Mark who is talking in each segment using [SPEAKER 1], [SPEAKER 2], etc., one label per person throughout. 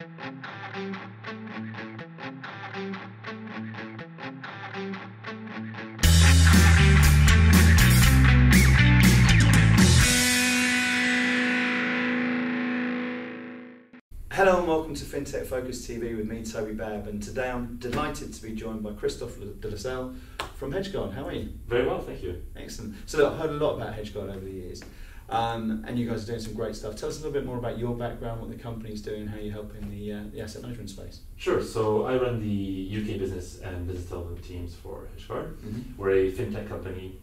[SPEAKER 1] Hello and welcome to FinTech Focus TV with me, Toby Babb, and today I'm delighted to be joined by Christophe de la Celle from HedgeGuard. How are you?
[SPEAKER 2] Very well, thank you.
[SPEAKER 1] Excellent. So look, I've heard a lot about HedgeGuard over the years, um, and you guys are doing some great stuff. Tell us a little bit more about your background, what the company's doing, how you're helping the, uh, the asset management space.
[SPEAKER 2] Sure. So I run the UK business and business development teams for HedgeGuard.
[SPEAKER 1] Mm-hmm.
[SPEAKER 2] We're a fintech company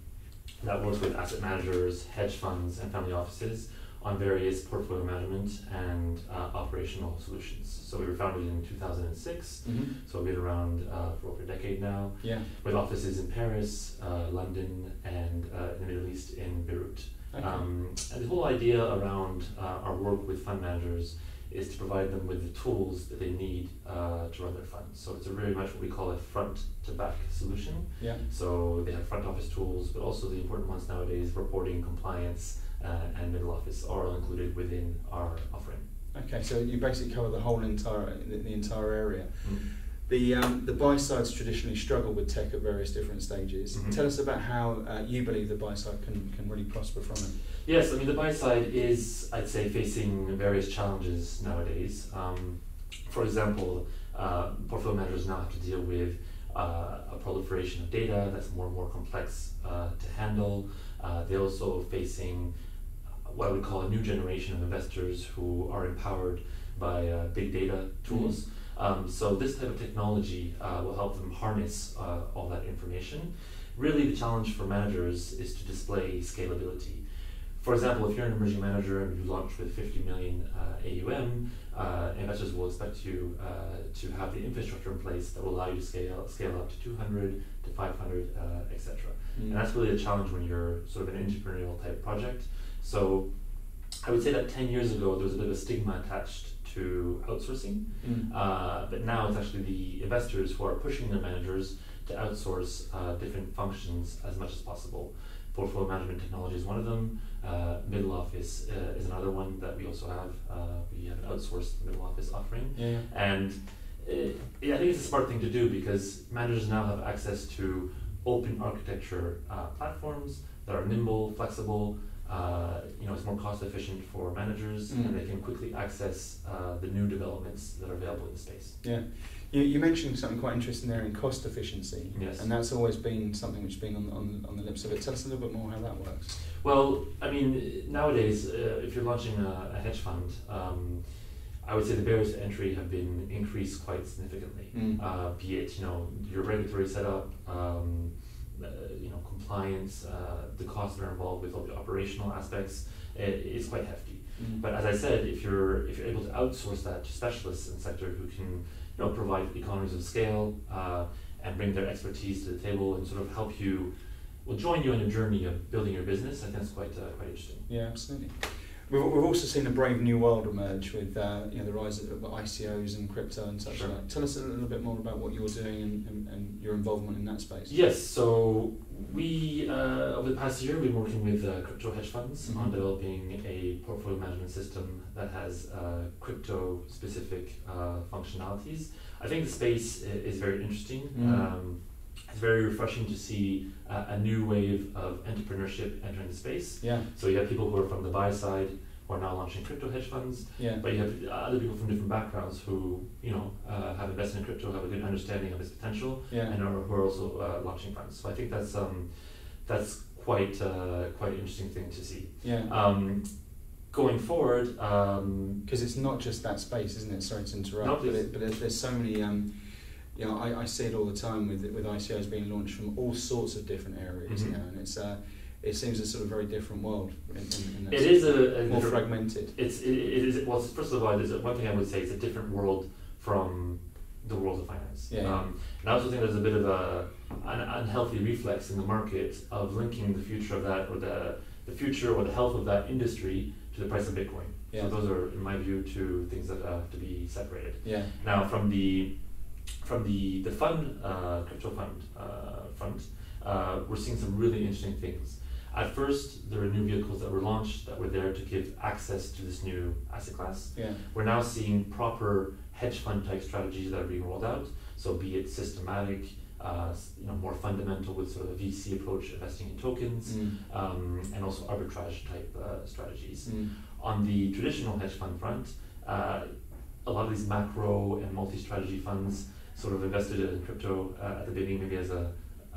[SPEAKER 2] that works with asset managers, hedge funds, and family offices on various portfolio management and uh, operational solutions. So we were founded in 2006,
[SPEAKER 1] Mm-hmm.
[SPEAKER 2] so we've been around uh, for over a decade now,
[SPEAKER 1] Yeah.
[SPEAKER 2] with offices in Paris, uh, London, and uh, in the Middle East in Beirut.
[SPEAKER 1] Okay.
[SPEAKER 2] Um, and the whole idea around uh, our work with fund managers is to provide them with the tools that they need uh, to run their funds. So it's a very much what we call a front to back solution.
[SPEAKER 1] yeah.
[SPEAKER 2] So they have front office tools, but also the important ones nowadays, reporting, compliance, uh, and middle office are all included within our offering.
[SPEAKER 1] Okay. So you basically cover the whole entire the, the entire area. The um, the buy side's traditionally struggled with tech at various different stages.
[SPEAKER 2] Mhm.
[SPEAKER 1] Tell us about how uh, you believe the buy side can, can really prosper from it.
[SPEAKER 2] Yes, I mean the buy side is, I'd say, facing various challenges nowadays. Um, for example, uh, portfolio managers now have to deal with uh, a proliferation of data that's more and more complex uh, to handle. Uh, they're also facing what I would call a new generation of investors who are empowered by uh, big data tools. Um, so this type of technology uh, will help them harness uh, all that information. Really, the challenge for managers is to display scalability. For example, if you're an emerging manager and you launch with 50 million uh, AUM, uh, investors will expect you uh, to have the infrastructure in place that will allow you to scale scale up to 200 to 500, uh, etc. And that's really a challenge when you're sort of an entrepreneurial type project. So I would say that 10 years ago there was a bit of a stigma attached to outsourcing.
[SPEAKER 1] Mm.
[SPEAKER 2] Uh, but now it's actually the investors who are pushing their managers to outsource uh, different functions as much as possible. Portfolio management technology is one of them. Uh, middle office uh, is another one that we also have. Uh, we have an outsourced middle office offering.
[SPEAKER 1] Yeah.
[SPEAKER 2] And uh, yeah, I think it's a smart thing to do because managers now have access to open architecture uh, platforms that are nimble, flexible. Uh, you know, it's more cost efficient for managers,
[SPEAKER 1] Mm.
[SPEAKER 2] and they can quickly access uh, the new developments that are available in the space.
[SPEAKER 1] Yeah. You, you mentioned something quite interesting there in cost efficiency.
[SPEAKER 2] Yes.
[SPEAKER 1] And that's always been something which has been on, on, on the lips of it. Tell us a little bit more how that works.
[SPEAKER 2] Well, I mean, nowadays, uh, if you're launching a, a hedge fund, um, I would say the barriers to entry have been increased quite significantly.
[SPEAKER 1] Mm.
[SPEAKER 2] Uh, be it, you know, your regulatory setup, um, you know, compliance, uh, the costs that are involved with all the operational aspects, is quite hefty.
[SPEAKER 1] Mm.
[SPEAKER 2] But as I said, if you're if you're able to outsource that to specialists in the sector who can, you know, provide economies of scale uh, and bring their expertise to the table and sort of help you, will join you on your journey of building your business, I think it's quite uh, quite interesting.
[SPEAKER 1] Yeah, absolutely. We've, we've also seen a brave new world emerge with uh, you know the rise of ICOs and crypto and such
[SPEAKER 2] Sure.
[SPEAKER 1] like. Tell us a little bit more about what you're doing and, and, and your involvement in that space.
[SPEAKER 2] Yes, so we uh, over the past year we've been working with uh, crypto hedge funds
[SPEAKER 1] Mhm.
[SPEAKER 2] on developing a portfolio management system that has uh, crypto specific uh, functionalities. I think the space is very interesting.
[SPEAKER 1] Mm.
[SPEAKER 2] Um, it's very refreshing to see uh, a new wave of entrepreneurship entering the space.
[SPEAKER 1] Yeah,
[SPEAKER 2] So you have people who are from the buy side who are now launching crypto hedge funds,
[SPEAKER 1] yeah.
[SPEAKER 2] but you have other people from different backgrounds who you know uh, have invested in crypto, have a good understanding of its potential,
[SPEAKER 1] Yeah.
[SPEAKER 2] and are, who are also uh, launching funds. So I think that's um, that's quite uh, quite an interesting thing to see.
[SPEAKER 1] Yeah.
[SPEAKER 2] Um, going forward, um,
[SPEAKER 1] because it's not just that space, isn't it? Sorry to interrupt,
[SPEAKER 2] No,
[SPEAKER 1] but, it, but there's, there's so many. Um, you know, I, I see it all the time with with ICOs being launched from all sorts of different areas
[SPEAKER 2] Mhm.
[SPEAKER 1] now, and it's uh, it seems a sort of very different world. In, in, in that
[SPEAKER 2] it
[SPEAKER 1] sense.
[SPEAKER 2] is a, a
[SPEAKER 1] more
[SPEAKER 2] different-
[SPEAKER 1] fragmented.
[SPEAKER 2] It's it, it is well. First of all, it is a, one thing I would say it's a different world from the world of finance.
[SPEAKER 1] Yeah, yeah.
[SPEAKER 2] Um, and I also think there's a bit of a an unhealthy reflex in the market of linking the future of that or the the future or the health of that industry to the price of Bitcoin.
[SPEAKER 1] Yeah.
[SPEAKER 2] So those are, in my view, two things that have to be separated.
[SPEAKER 1] Yeah.
[SPEAKER 2] Now, from the from the the fund uh, crypto fund uh, fund, uh, we're seeing some really interesting things. At first, there were new vehicles that were launched that were there to give access to this new asset class.
[SPEAKER 1] Yeah.
[SPEAKER 2] We're now seeing proper hedge fund type strategies that are being rolled out. So be it systematic, uh, you know, more fundamental with sort of a VC approach, investing in tokens,
[SPEAKER 1] Mm.
[SPEAKER 2] um, and also arbitrage type uh, strategies.
[SPEAKER 1] Mm.
[SPEAKER 2] On the traditional hedge fund front, uh, a lot of these macro and multi-strategy funds sort of invested in crypto uh, at the beginning, maybe as a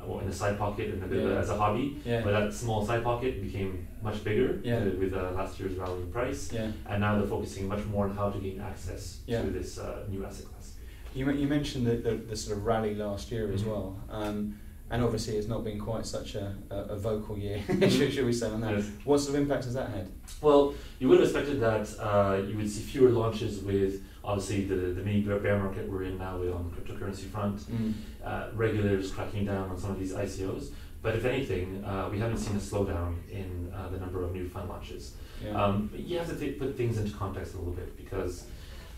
[SPEAKER 2] well, in a side pocket and a bit
[SPEAKER 1] Yeah.
[SPEAKER 2] as a hobby.
[SPEAKER 1] Yeah.
[SPEAKER 2] But that small side pocket became much bigger
[SPEAKER 1] Yeah.
[SPEAKER 2] with, uh, last year's rally in price,
[SPEAKER 1] Yeah.
[SPEAKER 2] and now they're focusing much more on how to gain access to this uh, new asset class.
[SPEAKER 1] You, you mentioned the, the, the sort of rally last year as
[SPEAKER 2] Mhm.
[SPEAKER 1] well, um, and obviously it's not been quite such a, a, a vocal year,
[SPEAKER 2] Mhm.
[SPEAKER 1] should, should we say on that?
[SPEAKER 2] Yes.
[SPEAKER 1] What sort of impact has that had?
[SPEAKER 2] Well, you would have expected that uh, you would see fewer launches with obviously the, the mini bear market we're in now on the cryptocurrency front,
[SPEAKER 1] Mm.
[SPEAKER 2] uh, regulators cracking down on some of these ICOs. But if anything, uh, we haven't seen a slowdown in uh, the number of new fund launches.
[SPEAKER 1] Yeah.
[SPEAKER 2] Um, but you have to th- put things into context a little bit because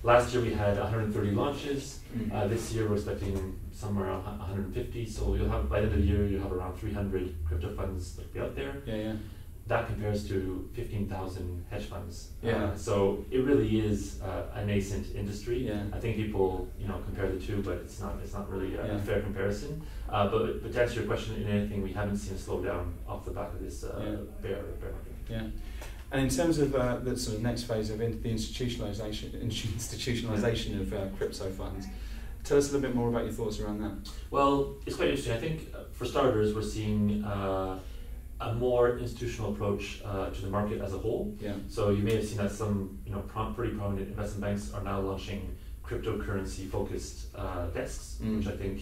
[SPEAKER 2] last year we had 130 launches.
[SPEAKER 1] Mm.
[SPEAKER 2] Uh, this year we're expecting somewhere around 150. So you'll have by the end of the year you'll have around 300 crypto funds that will be out there.
[SPEAKER 1] yeah, yeah.
[SPEAKER 2] That compares to 15,000 hedge funds.
[SPEAKER 1] Yeah.
[SPEAKER 2] Uh, so it really is uh, a nascent industry.
[SPEAKER 1] Yeah.
[SPEAKER 2] I think people, you know, compare the two, but it's not. It's not really a,
[SPEAKER 1] Yeah.
[SPEAKER 2] fair comparison. Uh, but, but to answer your question, in anything, we haven't seen a slowdown off the back of this uh,
[SPEAKER 1] Yeah.
[SPEAKER 2] bear bear market.
[SPEAKER 1] Yeah. And in terms of uh, the sort of next phase of in, the institutionalization, institutionalization of uh, crypto funds, tell us a little bit more about your thoughts around that.
[SPEAKER 2] Well, it's quite interesting. I think uh, for starters, we're seeing uh, a more institutional approach uh, to the market as a whole.
[SPEAKER 1] Yeah.
[SPEAKER 2] So you may have seen that some, you know, prom- pretty prominent investment banks are now launching cryptocurrency-focused uh, desks,
[SPEAKER 1] Mm.
[SPEAKER 2] which I think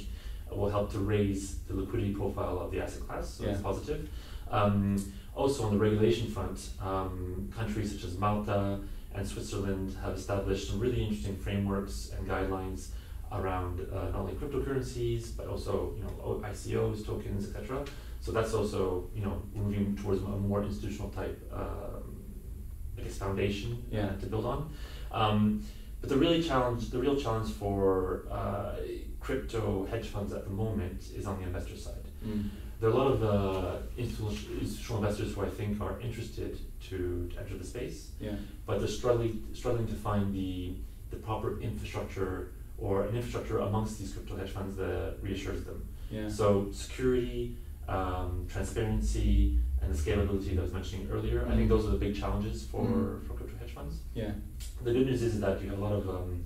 [SPEAKER 2] will help to raise the liquidity profile of the asset class. So
[SPEAKER 1] Yeah.
[SPEAKER 2] positive. Um, also, on the regulation front, um, countries such as Malta and Switzerland have established some really interesting frameworks and guidelines around uh, not only cryptocurrencies but also, you know, ICOs, tokens, etc. So that's also, you know, moving towards a more institutional type, um, I guess, foundation uh,
[SPEAKER 1] Yeah.
[SPEAKER 2] to build on. Um, but the really challenge, the real challenge for uh, crypto hedge funds at the moment is on the investor side.
[SPEAKER 1] Mm.
[SPEAKER 2] There are a lot of uh, institutional, institutional investors who I think are interested to, to enter the space,
[SPEAKER 1] Yeah.
[SPEAKER 2] but they're struggling struggling to find the the proper infrastructure or an infrastructure amongst these crypto hedge funds that reassures them.
[SPEAKER 1] Yeah.
[SPEAKER 2] So security, um, transparency, and the scalability that I was mentioning earlier. I think
[SPEAKER 1] Mm.
[SPEAKER 2] those are the big challenges for,
[SPEAKER 1] Mm.
[SPEAKER 2] for crypto hedge funds.
[SPEAKER 1] yeah.
[SPEAKER 2] The good news is that you have a lot of um,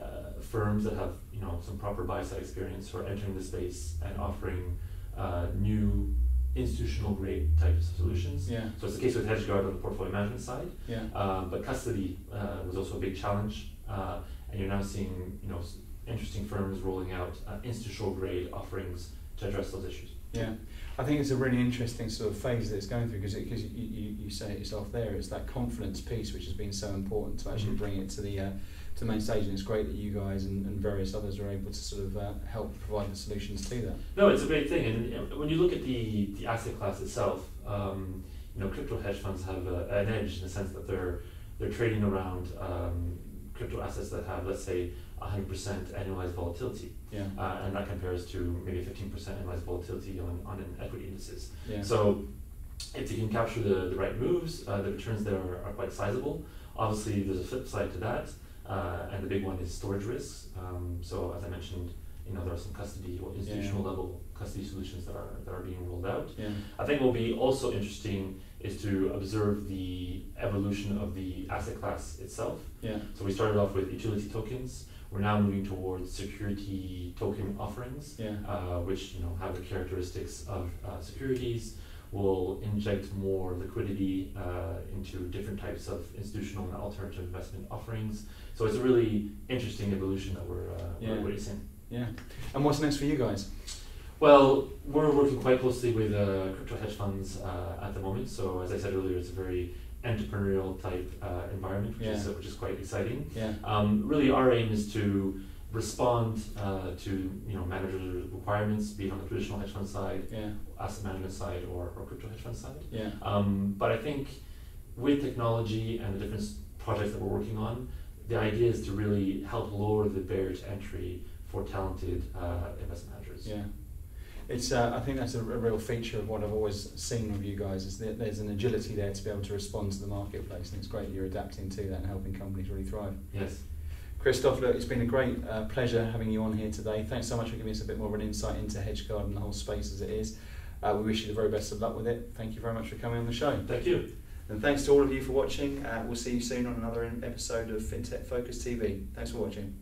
[SPEAKER 2] uh, firms that have you know some proper buy side experience who are entering the space and offering uh, new institutional grade types of solutions.
[SPEAKER 1] Yeah.
[SPEAKER 2] So it's the case with HedgeGuard on the portfolio management side,
[SPEAKER 1] Yeah.
[SPEAKER 2] um, but custody uh, was also a big challenge, uh, and you're now seeing you know interesting firms rolling out uh, institutional grade offerings to address those issues.
[SPEAKER 1] Yeah, I think it's a really interesting sort of phase that it's going through because because you, you, you say it yourself there it's that confidence piece which has been so important to actually
[SPEAKER 2] Mhm.
[SPEAKER 1] bring it to the uh, to the main stage and it's great that you guys and, and various others are able to sort of uh, help provide the solutions to that.
[SPEAKER 2] No, it's a great thing, and uh, when you look at the, the asset class itself, um, you know, crypto hedge funds have a, an edge in the sense that they're they're trading around um, crypto assets that have, let's say, 100% annualized volatility,
[SPEAKER 1] Yeah,
[SPEAKER 2] uh, and that compares to maybe 15% annualized volatility on, on an equity indices.
[SPEAKER 1] yeah,
[SPEAKER 2] So, if you can capture the, the right moves, uh, the returns there are, are quite sizable. Obviously, there's a flip side to that, uh, and the big one is storage risks. Um, so, as I mentioned, you know, there are some custody or institutional level custody solutions that are that are being rolled out.
[SPEAKER 1] yeah,
[SPEAKER 2] I think what will be also interesting is to observe the evolution of the asset class itself.
[SPEAKER 1] yeah,
[SPEAKER 2] So we started off with utility tokens. We're now moving towards security token offerings,
[SPEAKER 1] yeah,
[SPEAKER 2] uh, which you know have the characteristics of uh, securities. Will inject more liquidity uh, into different types of institutional and alternative investment offerings. So it's a really interesting evolution that we're uh,
[SPEAKER 1] Yeah.
[SPEAKER 2] we're witnessing.
[SPEAKER 1] yeah. And what's next for you guys?
[SPEAKER 2] Well, we're working quite closely with uh, crypto hedge funds uh, at the moment. So as I said earlier, it's a very entrepreneurial type uh, environment, which is
[SPEAKER 1] Yeah.
[SPEAKER 2] uh, which is quite exciting.
[SPEAKER 1] Yeah,
[SPEAKER 2] Um, really, our aim is to respond uh, to you know manager requirements, be it on the traditional hedge fund side,
[SPEAKER 1] yeah,
[SPEAKER 2] asset management side, or, or crypto hedge fund side.
[SPEAKER 1] yeah,
[SPEAKER 2] Um, but I think with technology and the different projects that we're working on, the idea is to really help lower the barrier to entry for talented uh, investment managers.
[SPEAKER 1] yeah. It's, uh, I think that's a, a real feature of what I've always seen with you guys is that there's an agility there to be able to respond to the marketplace and it's great that you're adapting to that and helping companies really thrive.
[SPEAKER 2] Yes.
[SPEAKER 1] Christophe, look, it's been a great uh, pleasure having you on here today. Thanks so much for giving us a bit more of an insight into HedgeGuard and the whole space as it is. Uh, we wish you the very best of luck with it. Thank you very much for coming on the show.
[SPEAKER 2] Thank you.
[SPEAKER 1] And thanks to all of you for watching. Uh, we'll see you soon on another episode of FinTech Focus TV. Thanks for watching.